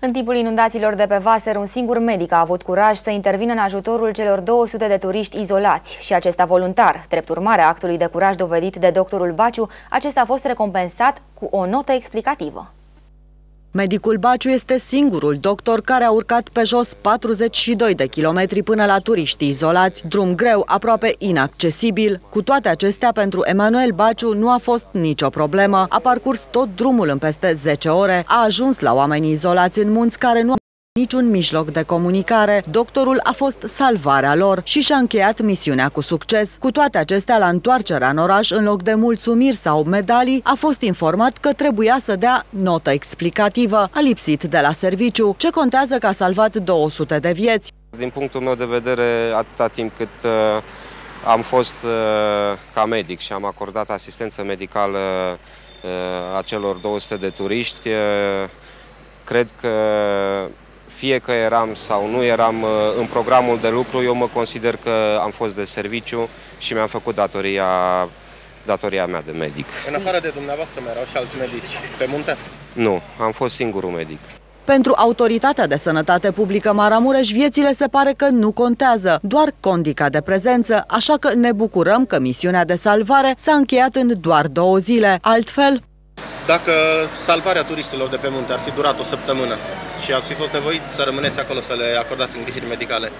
În timpul inundațiilor de pe Vaser, un singur medic a avut curaj să intervină în ajutorul celor 200 de turiști izolați și acesta voluntar. Drept urmare a actului de curaj dovedit de doctorul Baciu, acesta a fost recompensat cu o notă explicativă. Medicul Baciu este singurul doctor care a urcat pe jos 42 de kilometri până la turiști izolați, drum greu, aproape inaccesibil. Cu toate acestea, pentru Emanuel Baciu nu a fost nicio problemă. A parcurs tot drumul în peste 10 ore, a ajuns la oamenii izolați în munți care nu niciun mijloc de comunicare. Doctorul a fost salvarea lor și și-a încheiat misiunea cu succes. Cu toate acestea, la întoarcerea în oraș, în loc de mulțumiri sau medalii, a fost informat că trebuia să dea notă explicativă. A lipsit de la serviciu. Ce contează că a salvat 200 de vieți? Din punctul meu de vedere, atâta timp cât uh, am fost uh, ca medic și am acordat asistență medicală uh, acelor 200 de turiști, uh, cred că fie că eram sau nu eram uh, în programul de lucru, eu mă consider că am fost de serviciu și mi-am făcut datoria, datoria mea de medic. În afară de dumneavoastră mai erau și alți medici pe munte? Nu, am fost singurul medic. Pentru Autoritatea de Sănătate Publică Maramureș, viețile se pare că nu contează, doar condica de prezență, așa că ne bucurăm că misiunea de salvare s-a încheiat în doar două zile. Altfel, dacă salvarea turiștilor de pe munte ar fi durat o săptămână și ați fi fost nevoit să rămâneți acolo să le acordați îngrijiri medicale,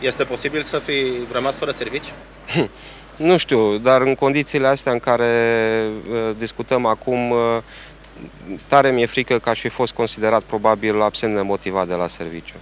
este posibil să fi rămas fără servici? Nu știu, dar în condițiile astea în care uh, discutăm acum, uh, tare mi-e frică că aș fi fost considerat probabil absent de motivat de la serviciu.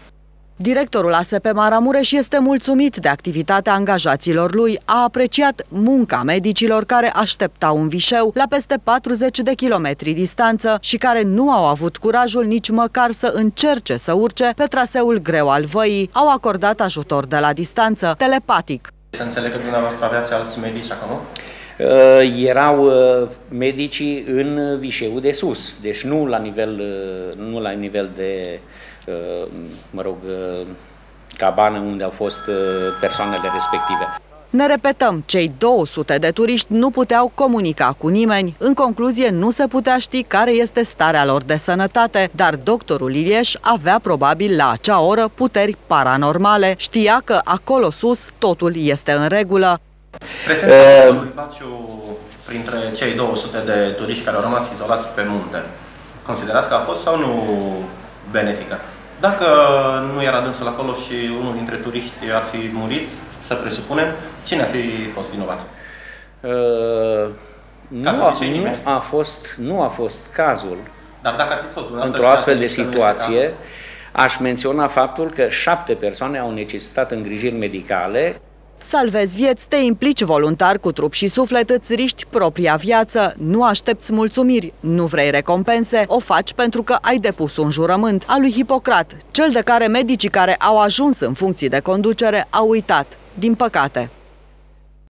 Directorul ASP Maramureș este mulțumit de activitatea angajaților lui, a apreciat munca medicilor care așteptau un vișeu la peste 40 de kilometri distanță și care nu au avut curajul nici măcar să încerce să urce pe traseul greu al văii. Au acordat ajutor de la distanță, telepatic. Să înțeleg că dumneavoastră aveați alți medici acolo? Uh, erau uh, medicii în vișeu de sus, deci nu la nivel, uh, nu la nivel de mă rog, cabană unde au fost uh, persoanele respective. Ne repetăm, cei 200 de turiști nu puteau comunica cu nimeni. În concluzie, nu se putea ști care este starea lor de sănătate, dar doctorul Ilieș avea probabil la acea oră puteri paranormale. Știa că acolo sus totul este în regulă. Prezența uh, printre cei 200 de turiști care au rămas izolați pe munte, considerați că a fost sau nu benefică? Dacă nu era dânsul acolo și unul dintre turiști ar fi murit, să presupunem, cine ar fi fost vinovat? Uh, nu, a, nu, a fost, nu a fost cazul. Dar dacă ar fi fost într-o astfel de situație, aș menționa faptul că șapte persoane au necesitat îngrijiri medicale Salvezi vieți, te implici voluntar cu trup și suflet, îți riști propria viață, nu aștepți mulțumiri, nu vrei recompense, o faci pentru că ai depus un jurământ. Al lui Hipocrat, cel de care medicii care au ajuns în funcții de conducere au uitat, din păcate.